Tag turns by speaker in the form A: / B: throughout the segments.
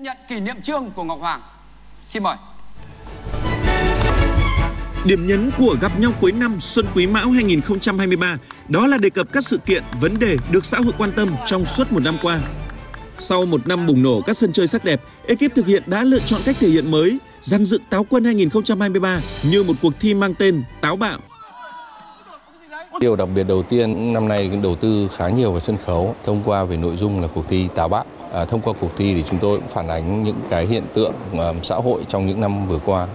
A: nhận kỷ niệm trương của Ngọc Hoàng. Xin mời.
B: Điểm nhấn của gặp nhau cuối năm Xuân Quý Mão 2023 đó là đề cập các sự kiện, vấn đề được xã hội quan tâm trong suốt một năm qua. Sau một năm bùng nổ các sân chơi sắc đẹp, ekip thực hiện đã lựa chọn cách thể hiện mới, dàn dựng Táo Quân 2023 như một cuộc thi mang tên Táo Bạo.
C: Điều đặc biệt đầu tiên năm nay đầu tư khá nhiều vào sân khấu thông qua về nội dung là cuộc thi Táo Bạo. À, thông qua cuộc thi thì chúng tôi cũng phản ánh những cái hiện tượng uh, xã hội trong những năm vừa qua.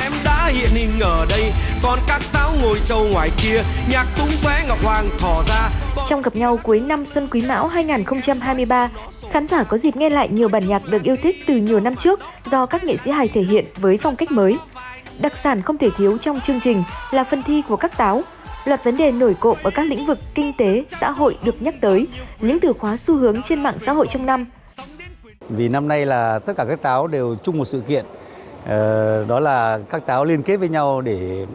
D: Em đã hiện hình ở đây, còn các táo ngồi trâu ngoài kia, nhạc tung tóe ngọc hoàng thò ra.
E: Trong gặp nhau cuối năm Xuân Quý Mão 2023, khán giả có dịp nghe lại nhiều bản nhạc được yêu thích từ nhiều năm trước do các nghệ sĩ hài thể hiện với phong cách mới. Đặc sản không thể thiếu trong chương trình là phần thi của các táo, loạt vấn đề nổi cộm ở các lĩnh vực kinh tế, xã hội được nhắc tới, những từ khóa xu hướng trên mạng xã hội trong năm.
F: Vì năm nay là tất cả các táo đều chung một sự kiện, ờ, đó là các táo liên kết với nhau để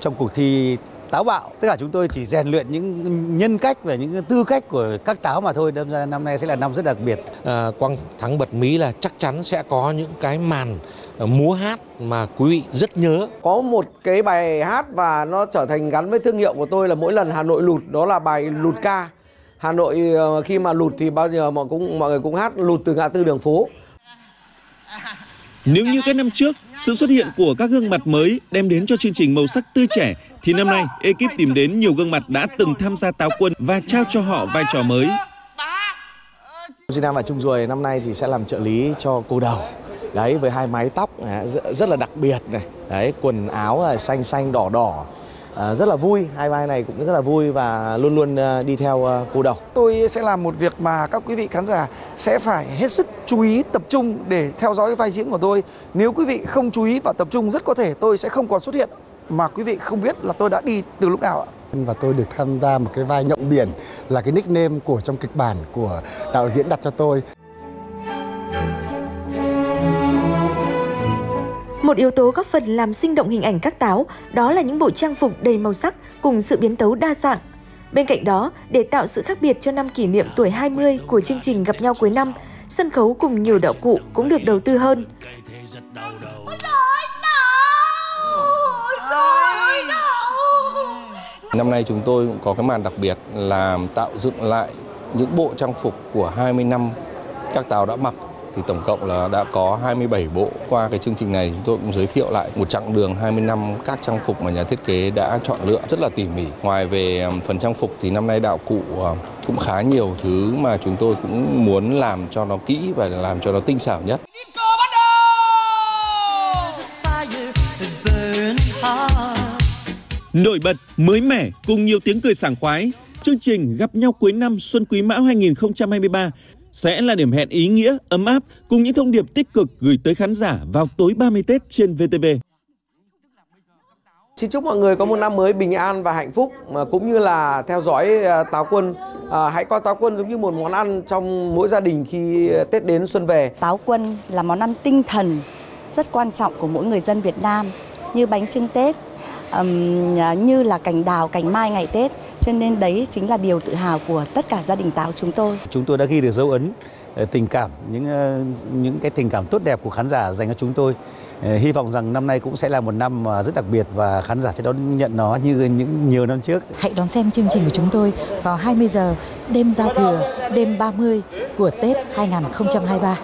F: trong cuộc thi táo bạo. Tất cả chúng tôi chỉ rèn luyện những nhân cách và những tư cách của các táo mà thôi. Đâm ra năm nay sẽ là năm rất đặc biệt.
G: À, Quang Thắng bật mí là chắc chắn sẽ có những cái màn ờ, múa hát mà quý vị rất nhớ.
H: Có một cái bài hát và nó trở thành gắn với thương hiệu của tôi là mỗi lần Hà Nội lụt đó là bài lụt ca. Hà Nội ờ, khi mà lụt thì bao giờ mọi cũng mọi người cũng hát lụt từ ngã tư đường phố.
B: Nếu như các năm trước, sự xuất hiện của các gương mặt mới đem đến cho chương trình màu sắc tươi trẻ, thì năm nay ekip tìm đến nhiều gương mặt đã từng tham gia táo quân và trao cho họ vai trò mới.
I: Duy Nam và Trung Ruồi năm nay thì sẽ làm trợ lý cho cô đầu. Đấy với hai mái tóc à, rất, rất là đặc biệt này. Đấy quần áo à, xanh xanh đỏ đỏ. À, rất là vui, hai vai này cũng rất là vui và luôn luôn à, đi theo à, cô đầu.
J: Tôi sẽ làm một việc mà các quý vị khán giả sẽ phải hết sức chú ý tập trung để theo dõi vai diễn của tôi. Nếu quý vị không chú ý và tập trung rất có thể tôi sẽ không còn xuất hiện mà quý vị không biết là tôi đã đi từ lúc nào ạ.
K: Và tôi được tham gia một cái vai nhộng biển là cái nickname của trong kịch bản của đạo diễn đặt cho tôi.
E: Một yếu tố góp phần làm sinh động hình ảnh các táo đó là những bộ trang phục đầy màu sắc cùng sự biến tấu đa dạng. Bên cạnh đó, để tạo sự khác biệt cho năm kỷ niệm tuổi 20 của chương trình gặp nhau cuối năm, sân khấu cùng nhiều đạo cụ cũng được đầu tư hơn.
C: Năm nay chúng tôi cũng có cái màn đặc biệt là tạo dựng lại những bộ trang phục của 20 năm các tàu đã mặc thì tổng cộng là đã có 27 bộ. Qua cái chương trình này chúng tôi cũng giới thiệu lại một chặng đường 20 năm các trang phục mà nhà thiết kế đã chọn lựa rất là tỉ mỉ. Ngoài về phần trang phục thì năm nay đạo cụ cũng khá nhiều thứ mà chúng tôi cũng muốn làm cho nó kỹ và làm cho nó tinh xảo nhất.
B: Nổi bật, mới mẻ cùng nhiều tiếng cười sảng khoái, chương trình gặp nhau cuối năm Xuân Quý Mão 2023 sẽ là điểm hẹn ý nghĩa, ấm áp cùng những thông điệp tích cực gửi tới khán giả vào tối 30 Tết trên VTV.
H: Xin chúc mọi người có một năm mới bình an và hạnh phúc mà cũng như là theo dõi à, Táo Quân. À, hãy coi Táo Quân giống như một món ăn trong mỗi gia đình khi Tết đến xuân về.
L: Táo quân là món ăn tinh thần rất quan trọng của mỗi người dân Việt Nam như bánh trưng Tết, ừm, như là cành đào, cành mai ngày Tết. Cho nên đấy chính là điều tự hào của tất cả gia đình Táo chúng tôi.
F: Chúng tôi đã ghi được dấu ấn ờ, tình cảm những ờ, những cái tình cảm tốt đẹp của khán giả dành cho chúng tôi. Ờ, Hy vọng rằng năm nay cũng sẽ là một năm rất đặc biệt và khán giả sẽ đón nhận nó như những nhiều năm trước.
M: Hãy đón xem chương trình của chúng tôi vào 20 giờ đêm giao thừa, đêm 30 của Tết 2023.